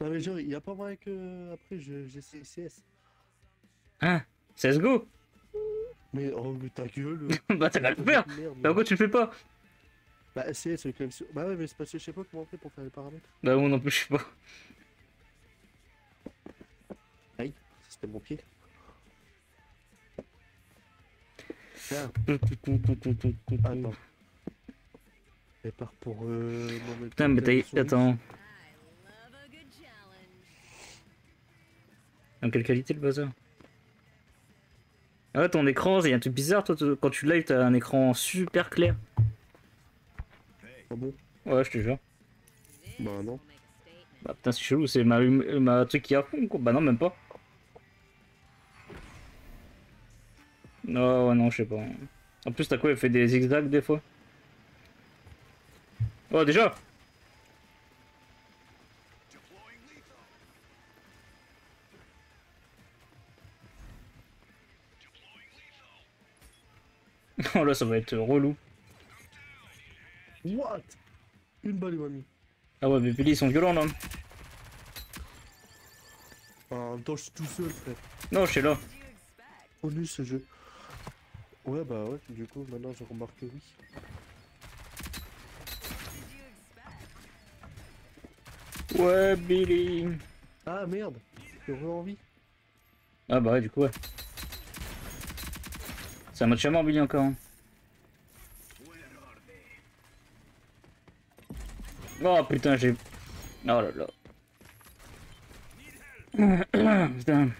Non mais genre, y a pas moyen que après je- CS. Hein CSGO Mais oh mais ta gueule. Bah t'as qu'à le faire Bah pourquoi tu le fais pas Bah CS avec la mission- Bah ouais mais c'est parce que je sais pas comment on fait pour faire les paramètres. Bah moi non plus je sais pas. Aïe, c'était mon pied. Attends. Elle part pour euh... non, mais Putain mais t'as... Attends. Dans quelle qualité le bazar? Ah ouais, ton écran, il y a un truc bizarre, toi, quand tu live, t'as un écran super clair. Ah bon? Ouais, je te jure. Bah non. Bah putain, c'est chelou, c'est ma, ma truc qui a fond, quoi. Bah non, même pas. Non, ouais, non, je sais pas. En plus, t'as quoi, elle fait des zigzags des fois? Oh, déjà? Oh là, ça va être relou. What? Une balle il m'a mis. Ah ouais, mais Billy, ils sont violents, là. Ah, en même temps je suis tout seul frère. Non, je suis là. Trop nul ce jeu. Ouais bah ouais, du coup maintenant je remarque que oui. Ouais, Billy. Ah merde J'ai envie. Ah bah ouais, du coup, ouais. C'est un à mort, Billy, encore. hein. Oh putain, j'ai... Oh là là. putain.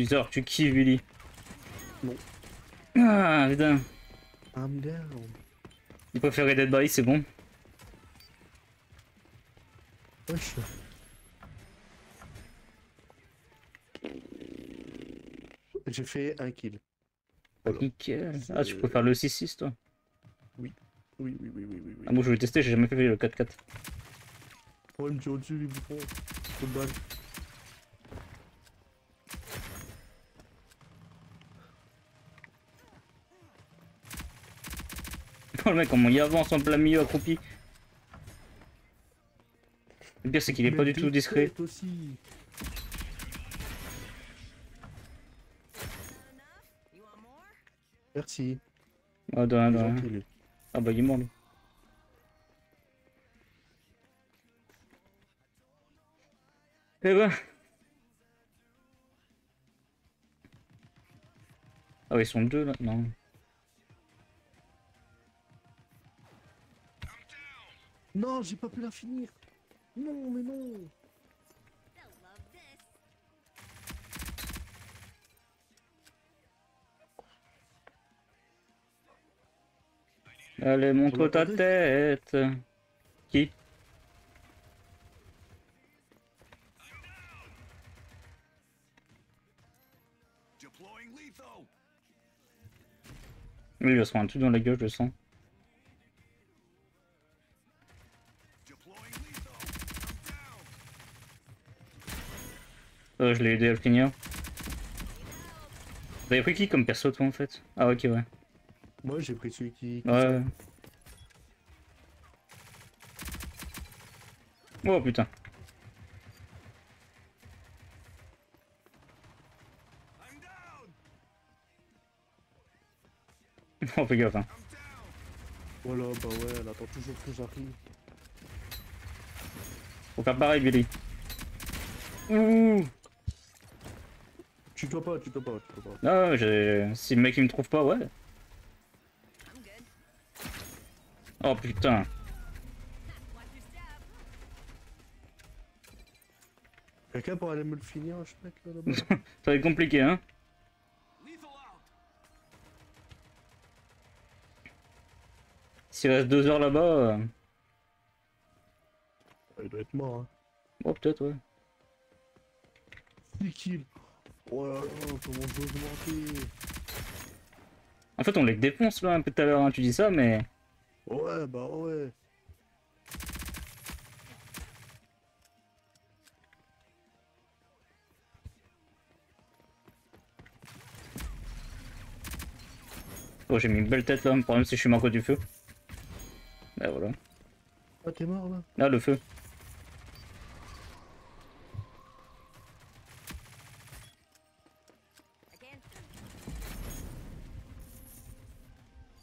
Bizarre, tu kiffes, Billy. Non. Ah, putain. I'm down. Il préférait Dead by, c'est bon. Wesh. J'ai fait un kill. Voilà. Nickel. Ah, tu préfères le 6-6, toi Oui, oui, oui, oui, oui, oui. Ah, moi, je voulais tester, j'ai jamais fait le 4-4. Oh, Oh, le mec, comment il avance en plein milieu accroupi. Le pire, c'est qu'il est pas du tout discret. aussi. Merci. Ah, de rien, de. Ah, bah, il est mort, lui. Eh ben. Ah, ils sont deux là Non. Non, j'ai pas pu la finir. Non, mais non. Allez, montre ta tête. Qui? Lui, il va se prendre un truc dans la gueule, je le sens. Euh, je l'ai aidé à le finir. Vous avez pris qui comme perso, toi, en fait? Ah, ok, ouais. Moi, j'ai pris celui qui. Ouais. Oh putain. Oh fais gaffe hein. Voilà, bah ouais, elle attend toujours que j'arrive. Faut faire pareil, Billy. Ouh Tu dois pas, tu dois pas, tu dois pas. Non, j'ai- si le mec il me trouve pas, ouais. Oh putain. Quelqu'un pour aller me le finir, je mec là là-bas Ça va être compliqué, hein. S'il reste deux heures là-bas... euh, Il doit être mort, hein. Oh, peut-être, ouais. 10 kills. Oh là là, comment je veux augmenter En fait, on les défonce là un peu tout à l'heure, hein. tu dis ça, mais... Ouais, bah ouais. Oh, j'ai mis une belle tête là, le problème c'est que je suis mort du feu. Bah voilà. Ah, t'es mort là Là, le feu.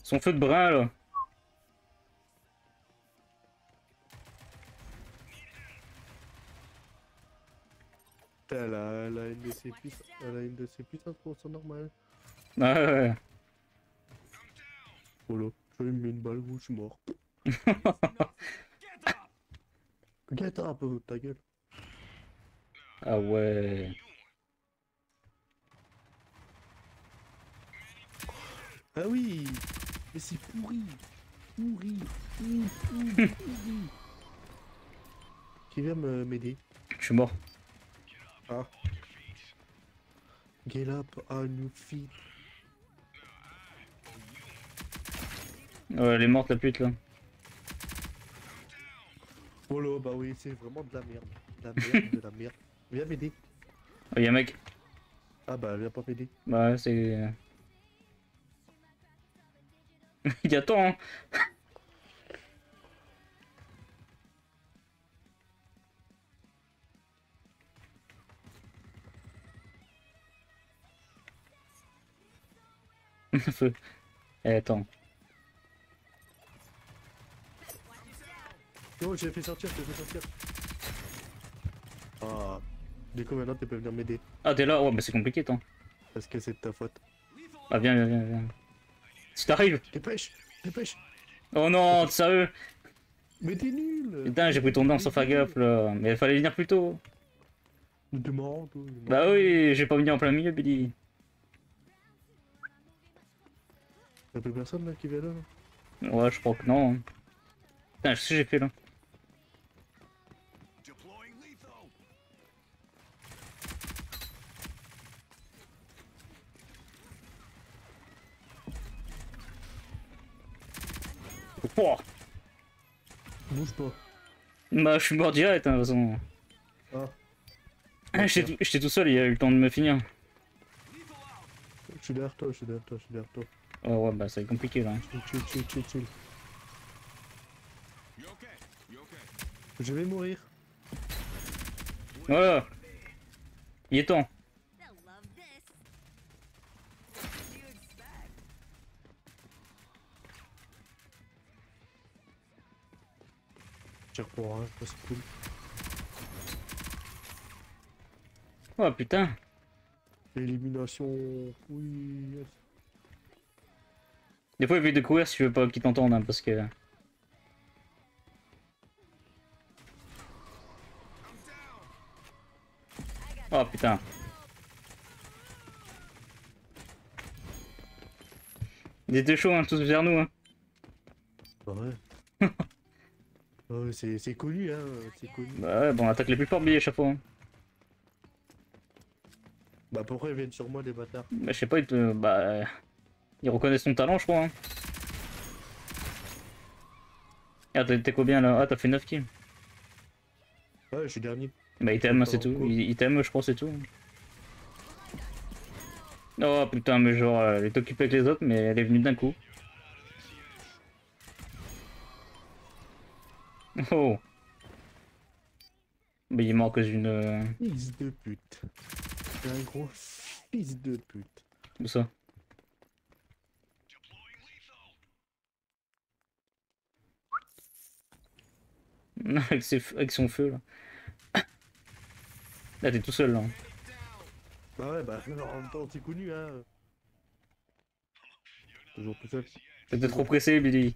Son feu de brin là. Elle a, elle a une de ses puissances, elle a une de ses puissances pour son normal. Ah ouais, ouais. Voilà, je lui mets une balle où je suis mort. Get up. Ta gueule. Ah ouais. Ah oui Mais c'est pourri Pourri Pourri. Qui vient me- m'aider Je suis mort. Ah. Get up on your feet. Ouais, elle est morte la pute là. Oh là, bah oui, c'est vraiment de la merde. De la merde, de la merde. Viens m'aider. Oh, y'a un mec. Ah bah, viens pas m'aider. Bah ouais, c'est... Il attend, hein. Feu. Eh, attends. Non, j'ai fait sortir, j'ai fait sortir. Ah. Du coup, maintenant, tu peux venir m'aider. Ah, t'es là? Ouais, bah c'est compliqué, attends. Parce que c'est de ta faute. Ah, viens, viens, viens, viens. Si t'arrives Dépêche Dépêche Oh non, sérieux Mais t'es nul Putain, j'ai pris ton nom sans faire gaffe, là. Mais il fallait venir plus tôt. Demande. Bah oui, j'ai pas venu en plein milieu, Billy. Y'a plus personne là qui vient là là? Ouais, je crois que non. hein. Putain, qu'est-ce que j'ai fait là Oh Bouge pas. Bah, je suis mort direct, hein, de toute façon. Ah. J'étais tout- seul, il a eu le temps de me finir. Je suis derrière toi, je suis derrière toi, je suis derrière toi. Ouais, ouais, bah, ça va être compliqué là. Chill, chill, chill, chill? Je vais mourir. Voilà Il est temps. Tire pour rien, c'est cool. Oh putain Élimination. Oui. yes. Des fois, il veut de courir si tu veux pas qu'il t'entende, hein, parce que... Oh putain Ils étaient chauds, hein, tous vers nous, hein. Ouais. Ouais, c'est c'est connu, hein. C'est connu. Bah ouais, bon, on attaque les plus forts billets fois. hein. Bah pourquoi ils viennent sur moi, les bâtards Bah, je sais pas, ils te... Bah... euh, Ils reconnaissent ton talent, je crois, hein. Ah, t'es combien, là? Ah, t'as fait 9 kills. Ouais, je suis dernier. Bah, il t'aime, c'est tout. Il, il t'aime, je crois, c'est tout. Oh putain, mais genre, elle est occupée avec les autres, mais elle est venue d'un coup. Oh Mais il cause d'une... euh, Fils de pute. C'est un gros fils de pute. Où ça? Avec, ses avec son feu là. Là t'es tout seul là. Bah ouais, bah en même temps, c'est connu, hein. Toujours tout seul. T'étais trop pressé Billy.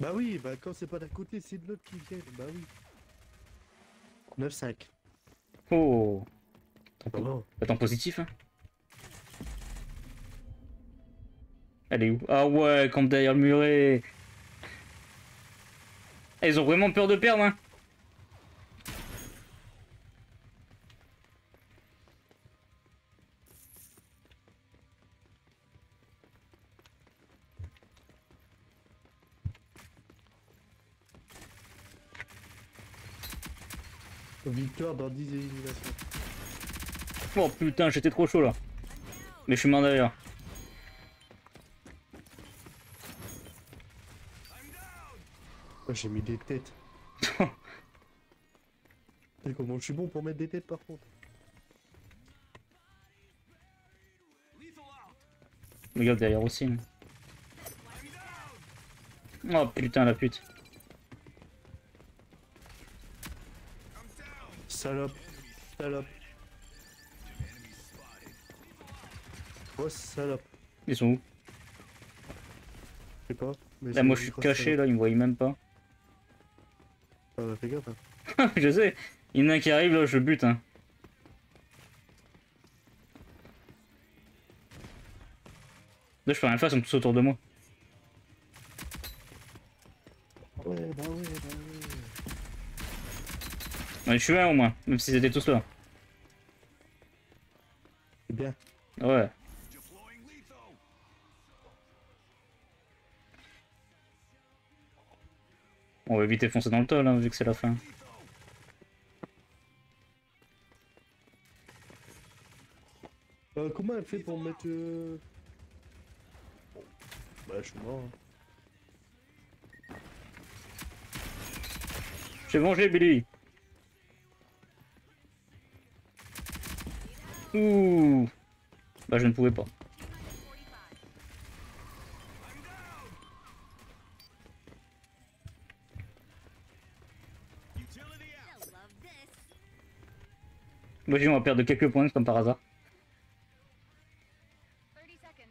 Bah oui, bah quand c'est pas d'un côté, c'est de l'autre qui vient. Bah oui. 9-5. Oh. Oh non. Attends positif hein. Elle est où? Ah ouais, campe derrière le muret. Ils ont vraiment peur de perdre hein. Victoire dans 10 éliminations. Oh putain, j'étais trop chaud là. Mais je suis mort derrière. Oh, j'ai mis des têtes. Et comment je suis bon pour mettre des têtes par contre? Regarde derrière aussi. hein. Oh putain la pute. Salope. Salope. Oh salope. Ils sont où Je sais pas. Mais Là moi je suis caché là, ils me voient même pas. Ah bah fais gaffe. Hein. je sais. Il y en a un qui arrive là, je bute hein. Là je peux rien faire, ils sont tous autour de moi. Ouais, bah ouais, bah ouais. Je suis un au moins, même si c'était tous là. C'est bien. Ouais. On va éviter de foncer dans le tas là, vu que c'est la fin. Euh, comment elle fait pour mettre... Euh... Bon. Bah je suis mort. hein. J'ai mangé Billy Ouh Bah je ne pouvais pas. 45. They'll love this. Moi on va perdre quelques points comme par hasard. 30 seconds.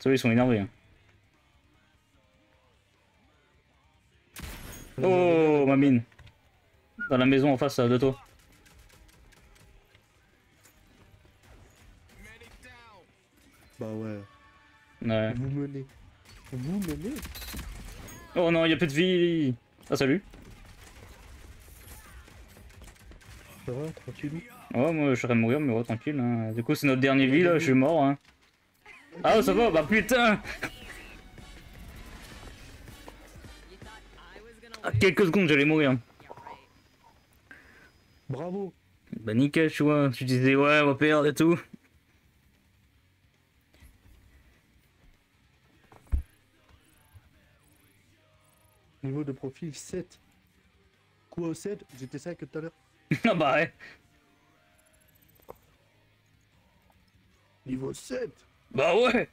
Ceux ils sont énervés. hein. Oh ma mine Dans la maison en face de toi. Bah ouais. Ouais. Vous menez. Vous menez Oh non, y a plus de vie Ah salut Ça va, tranquille Ouais moi je serais mourir mais ouais tranquille. hein. Du coup c'est notre dernier vie là, je suis mort. Hein. Ah ça va, bah putain À quelques secondes j'allais mourir. Bravo Bah nickel tu vois, tu disais ouais on va perdre et tout. Niveau de profil 7. Quoi au 7 J'étais 5 tout à l'heure. ah bah ouais. Niveau 7 Bah ouais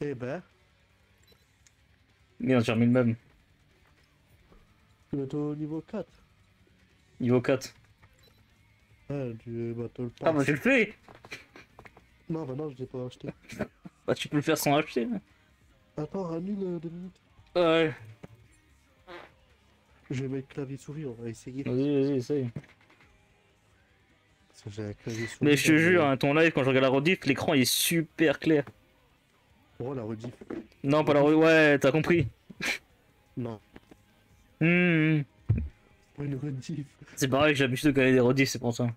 Eh ben, Merde j'ai remis le même. tu vas au niveau 4. Niveau 4. Ah, tu te le Ah bah tu le fais Non, bah non, je l'ai pas acheté. Bah tu peux le faire sans acheter. là. Attends, annule euh, deux minutes. Ouais. Je vais mettre clavier souris, on va essayer. Vas-y vas-y essaye. Parce que j'ai un clavier souris. Mais je te jure, hein, ton live quand je regarde la rediff, l'écran est super clair. Oh, la rediff. Non pas la rediff, ouais t'as compris. Non, Hmm. pas une rediff. C'est pareil que j'ai l'habitude de gagner des rediffs, c'est pour ça.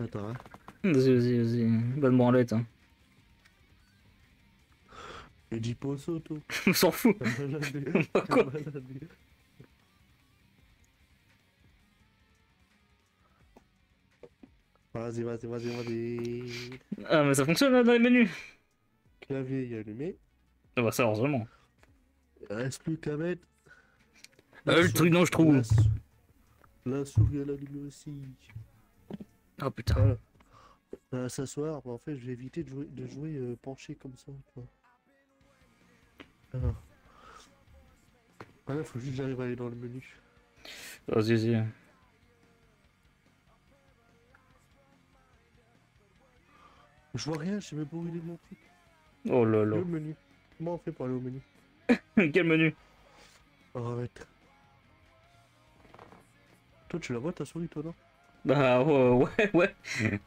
Attends, hein. Vas-y, vas-y, vas-y. Bonne branlette. Hein. Et dis pas ça, toi. On s'en fout. Quoi? Vas-y, vas-y, vas-y, vas-y. Ah, mais ça fonctionne là dans les menus. Clavier est allumé. Ah bah ça, heureusement. Il reste plus qu'à mettre. Euh, le truc dont je trouve. La, sou- la souris la numérotique. Oh putain. Voilà. Euh, S'asseoir, bah, en fait, je vais éviter de jouer, de jouer euh, penché comme ça. Quoi. Alors. Voilà, faut juste que j'arrive à aller dans le menu. Vas-y, vas-y. Je vois rien, je sais même pas où il est mon truc. Oh là là. le menu Comment on fait pour aller au menu? Quel menu? Arrête. Toi, tu la vois ta souris, toi, non? Bah ouais, ouais,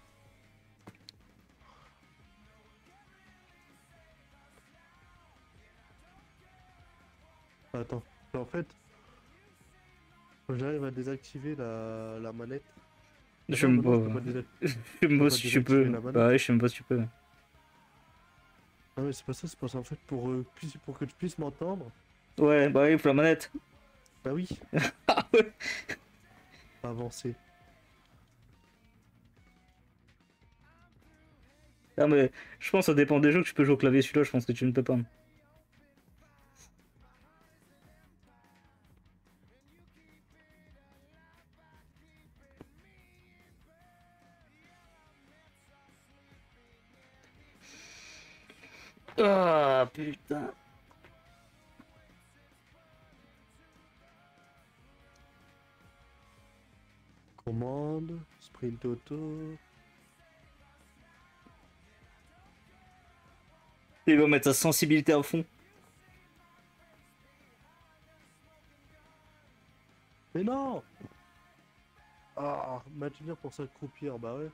Attends. En fait, faut que j'arrive à désactiver la, la manette. Je Non, non, non, je pas. Je si tu peux. Bah ouais, je sais pas si tu peux. Ah ouais, c'est pas ça, c'est pas ça. En fait, pour, euh, pour que tu puisses m'entendre, Ouais, bah oui, faut la manette. bah oui. Ah ouais. Avancer. Ah mais je pense que ça dépend des jeux que tu peux jouer au clavier celui-là, je pense que tu ne peux pas. Putain. Commande, sprint auto. Il va mettre sa sensibilité à fond. Mais non Ah, maintenir pour s'accroupir, bah ouais.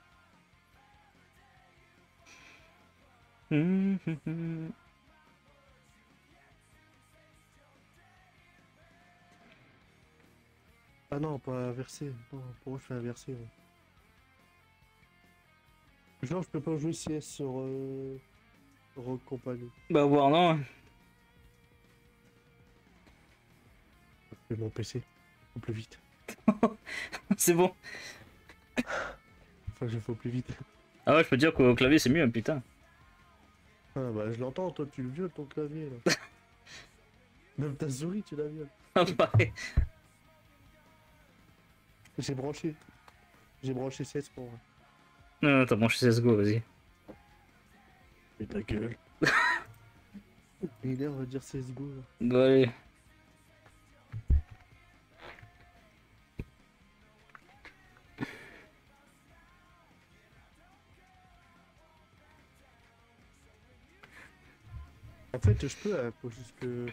Ah non, pas inversé. Non, pour moi, je fais inversé. ouais. Genre, je peux pas jouer CS sur euh, Rogue Company. Bah voir non. Je vais mon PC. Au plus vite. C'est bon. Enfin, je fais au plus vite. Ah ouais, je peux dire qu'au clavier c'est mieux, hein, putain. Ah bah, je l'entends, toi, tu le violes ton clavier, là. Même ta souris, tu la violes. Ah bah ouais. J'ai branché. J'ai branché CS pour. Non, non, t'as branché CSGO, vas-y. Mais ta gueule. Il on va dire CSGO. là. Bah allez. En fait, je peux, hein, faut juste que.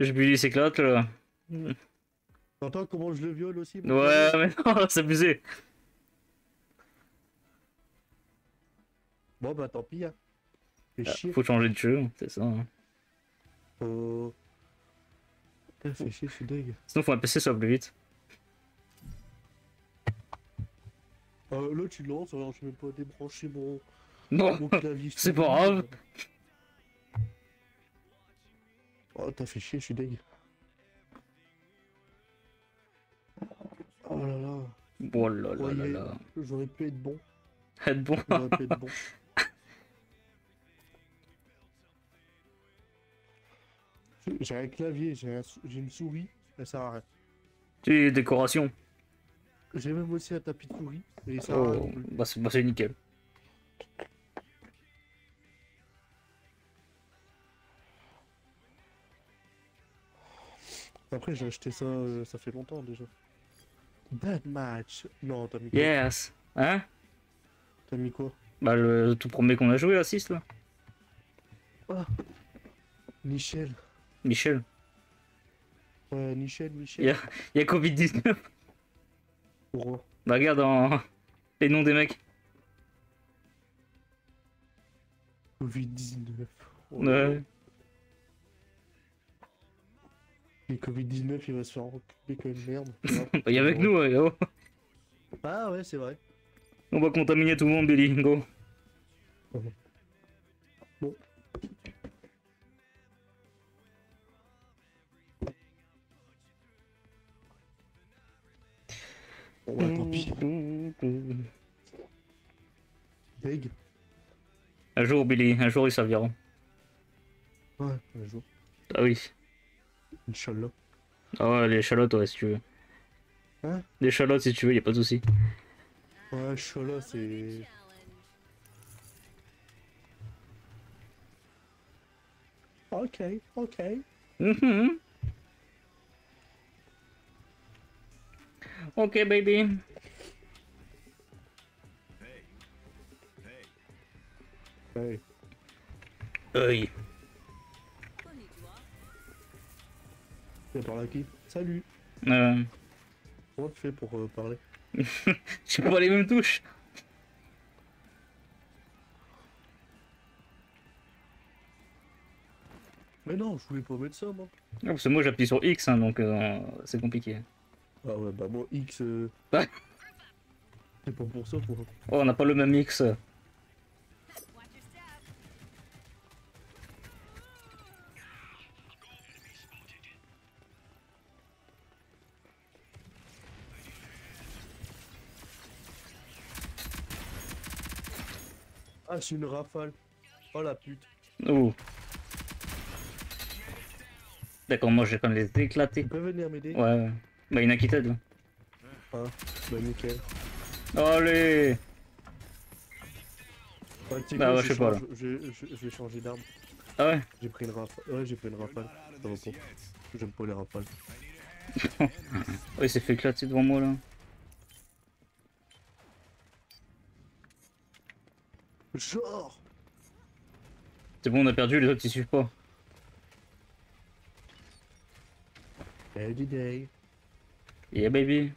Je Billy s'éclate là. T'entends comment je le viole aussi Ouais, mais non, c'est abusé. Bon bah tant pis. Hein. Ah, chier. Faut changer de jeu, c'est ça. hein. Faut... Putain, fais chier, je suis deg. Sinon, faut un PC soit plus vite. Euh, là, tu lances, alors je vais pas débrancher mon, Non, mon c'est pas grave. Oh, t'as fait chier, je suis deg. Oh là là. Oh là là là J'aurais pu être bon. Être bon. J'aurais pu être bon. J'ai un clavier, j'ai un une souris, ça sert à rien. Tu les décorations. J'ai même aussi un tapis de souris, mais ça Oh, bah c'est bah, c'est nickel. Après, j'ai acheté ça, euh, ça fait longtemps déjà. Bad match. Non, t'as mis quoi Yes. Hein? T'as mis quoi? Bah le tout premier qu'on a joué à 6 là. Michel. Michel. Ouais, Michel, Michel. Il y a Covid-19. Pourquoi Bah regarde dans les noms des mecs. Covid-19. Oh, Ouais. Et Covid-19, il va se faire enculer comme une merde. Bah, il y a avec nous, ouais, oh. Ah ouais, c'est vrai. On va contaminer tout le monde, Billy. Go. Bon, bah, tant pis. Un jour, Billy, un jour ils serviront. Ouais, un jour. Ah oui. Inch'Allah. Ah ouais, les échalotes, ouais, si tu veux. Hein? Les échalotes, si tu veux, y a pas de souci. Ouais, Inch'Allah, c'est. Ok, ok. Mhm. Ok, baby. Hey. Œil. Konnichiwa. Viens par là qui Salut. Euh, Comment tu fais pour euh, parler tu pas les mêmes touches. Mais non, je voulais pas mettre ça, moi. Non, parce que moi j'appuie sur X, hein, donc euh, c'est compliqué. Ah ouais, bah moi, X. euh. C'est pas pour ça, quoi. Oh, on n'a pas le même X. Ah, c'est une rafale. Oh la pute. Oh. D'accord, moi je vais quand même les éclater. Tu peux venir m'aider? Ouais. Bah, il y en a qui t'aide. là. Ah, bah nickel. Allez Bah, tu sais Bah ouais, je sais pas, change- Je, vais changer d'arme. Ah ouais J'ai pris une rafale. Ouais, j'ai pris une rafale. J'aime pas les rafales. Oh, il s'est fait éclater devant moi là. Genre C'est bon, on a perdu, les autres ils suivent pas. Every day. Yeah, baby.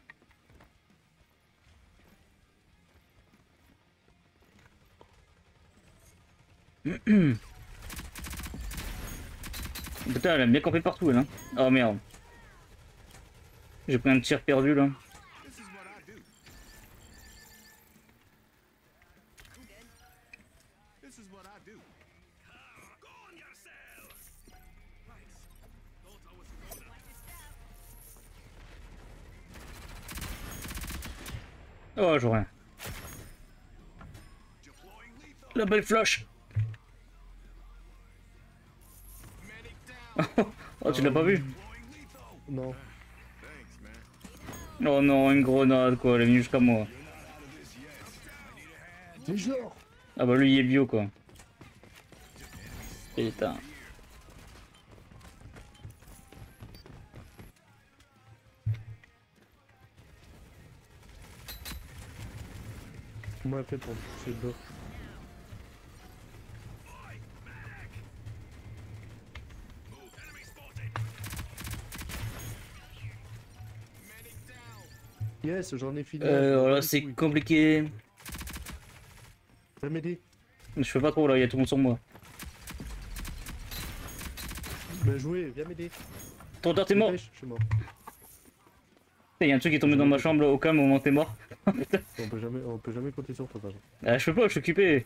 Putain, elle a bien campé partout, elle. Hein. Oh merde. J'ai pris un tir perdu là. Oh, je rien. Deploying lethal. La belle down. Oh, tu l'as pas vu? Non. Oh non, une grenade quoi, elle est venue jusqu'à moi. Ah bah lui il est bio quoi. Putain. Comment elle fait pour. Medic down. Yes, j'en ai fini. Euh, voilà, c'est compliqué. Viens m'aider. Je fais pas trop là, il y a tout le monde sur moi. Bien joué, viens m'aider. Ton t'es mort. Dépêche, Je suis mort. Il y a un truc qui est tombé dans ma chambre là, au cas où moment t'es mort. On peut jamais, on peut jamais compter sur toi, par exemple. Ah, je peux pas, je suis occupé.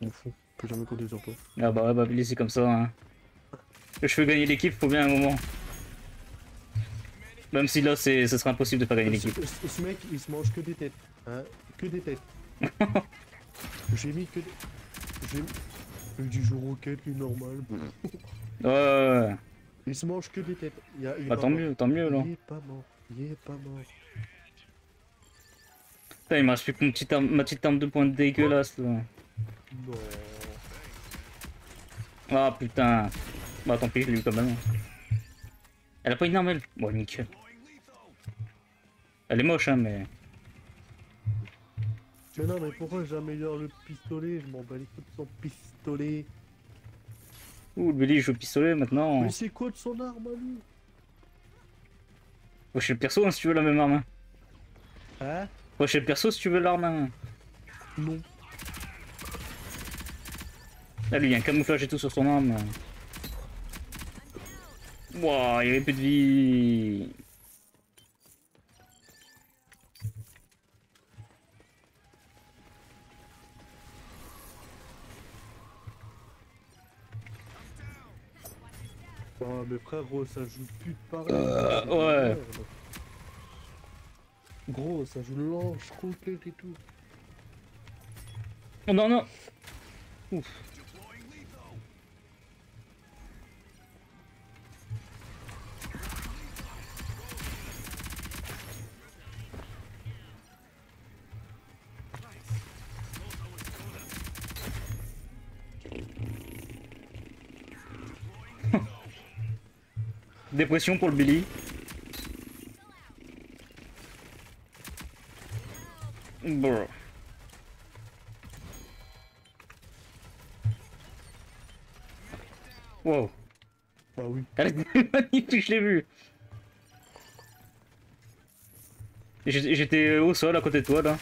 On peut jamais compter sur toi. Ah bah ouais, bah c'est comme ça. Hein. Je fais gagner l'équipe, faut bien un moment. Même si là c'est, ce sera impossible de faire gagner l'équipe. Ce, mec, il se mange que des têtes. Hein que des têtes. J'ai mis que des... J'ai mis du jour au quête, lui, normal. Ouais, ouais, ouais. Il se mange que des têtes. Il y a, Bah pas tant mieux, tant mieux là. Il est pas mort. Il est pas mort. Putain, il me reste plus que mon petit arme- ma petite arme de pointe dégueulasse là. Non. Ah putain. Bah tant pis, je l'ai eu quand même. Elle a pas une arme elle? Bon nickel. Elle est moche hein mais... Mais non, mais pourquoi j'améliore le pistolet? Je m'en bats les coups de son pistolet. Ouh Billy joue au pistolet maintenant. Mais c'est quoi de son arme à lui? Faut chez le perso hein, si tu veux la même arme. hein. Hein Faut chez le perso si tu veux l'arme. hein. Non. Là lui il y a un camouflage et tout sur son arme. Wouah, il y avait plus de vie. Oh, mais frère, gros, ça joue plus pareil. Euh, ouais. Gros, ça joue lâche, complète et tout. Oh non, non Deploying Dépression pour le Billy. Brr. Wow. Bah oui. Magnifique, je l'ai vu. J'étais j'étais au sol à côté de toi là.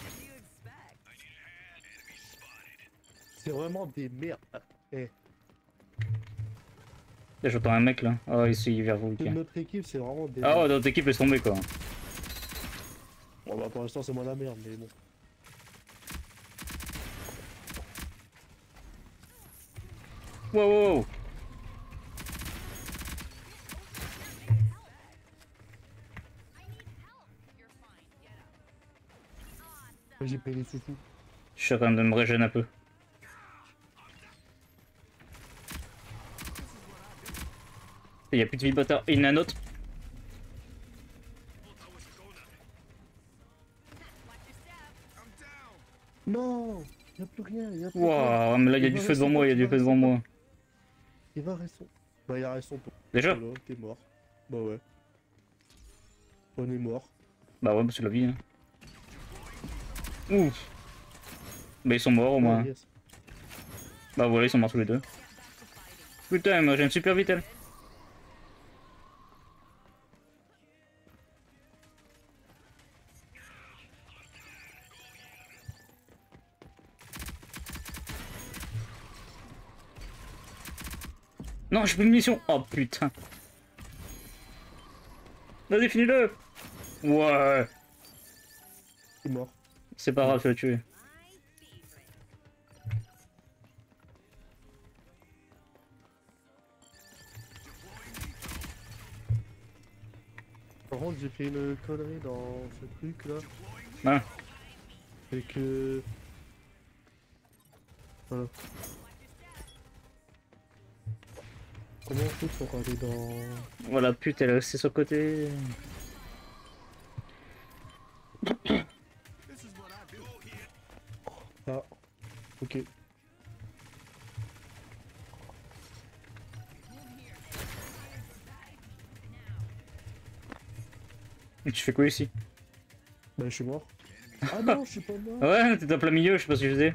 C'est vraiment des merdes. Eh, j'entends un mec là. Oh ici vers vous. ok. notre équipe, c'est vraiment des Ah ouais, merdes. notre équipe laisse tomber quoi. Bon, bah, pour l'instant, c'est moi la merde, mais bon. Wow, wow, wow. J'ai payé les. Je suis en train de me régénérer un peu. Il y a plus de vie bâtard. Il y en a un autre. Non Y'a plus rien, y'a plus rien. Waouh, mais là il y a Il du feu devant moi, il y a pour- du feu devant moi. Il va rester. Bah, il a raison pour. Déjà t'es mort. Bah ouais. On est mort. Bah ouais, c'est la vie. Hein. Ouf. Bah ils sont morts au moins. Ah, yes. Bah voilà, ils sont morts tous les deux. Putain, moi j'aime super vite elle. Non, j'ai plus de munitions. Oh putain. Vas-y, finis-le. Ouais. Il est mort. C'est pas grave, je vais le tuer. Par contre, j'ai fait une connerie dans ce truc là. Ah. Et que. Voilà. Comment on fait pour aller dans. Voilà, putain, elle est restée sur le côté. Ah. Ok. Et tu fais quoi ici? Bah, je suis mort. Ah non, je suis pas mort. Ouais, t'étais en plein milieu, je sais pas ce que je faisais.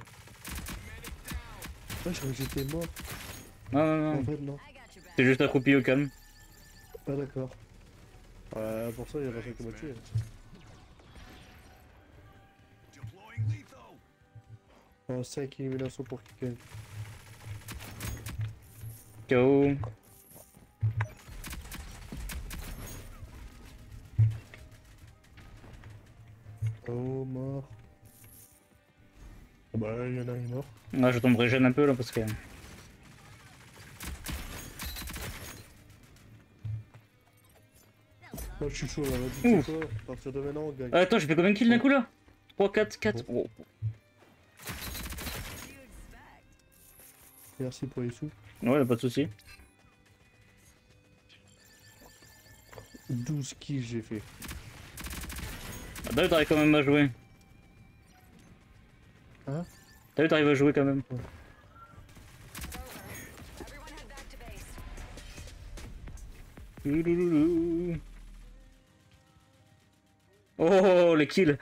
Ouais, je croyais que j'étais mort. Non, non, En non. fait, non. T'es juste accroupi au calme. Ah, d'accord. Ouais, pour ça, il y a pas qui m'a tué. Deploying lethal. Oh, 5 éliminations pour Kiken. KO. Oh, mort. Ah Bah, il y en a un qui est mort. Ah, je tomberai jeune un peu là parce que. Moi, je suis chaud là. Vas-y, quoi À partir de maintenant, on gagne. Attends, j'ai fait combien de kills d'un coup là? 3, 4, 4. Oh. You expect. Merci pour les sous. Ouais, y'a pas de soucis. 12 kills j'ai fait. Ah, T'as vu, t'arrives quand même à jouer. Hein? T'as vu, t'arrives à jouer quand même. Everyone Oh, les kills.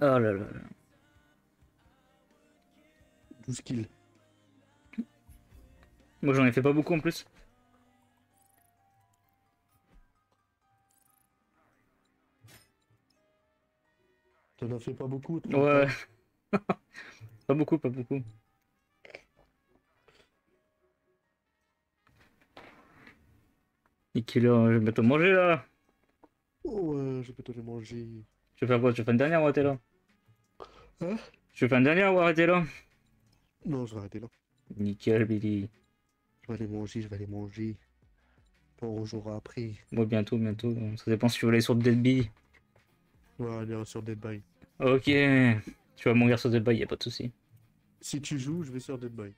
Oh là là là. 12 kills. Moi j'en ai fait pas beaucoup en plus. T'en as fait pas beaucoup toi Ouais. pas beaucoup, pas beaucoup. Et killer, je vais bientôt manger là. Oh, ouais, je te les manger. Tu veux faire quoi? Tu veux faire une dernière ou t'es là? Je fais un dernier ou arrêter là? Non, je vais arrêter là. Nickel, Billy. Je vais aller manger, je vais aller manger. Pas on jouera après. Bon, bientôt, bientôt. Ça dépend si tu veux aller sur Dead Bee. Va aller sur Dead by. Ok. Tu vas mourir sur Dead Bee, y a pas de souci. Si tu joues, je vais sur Dead by.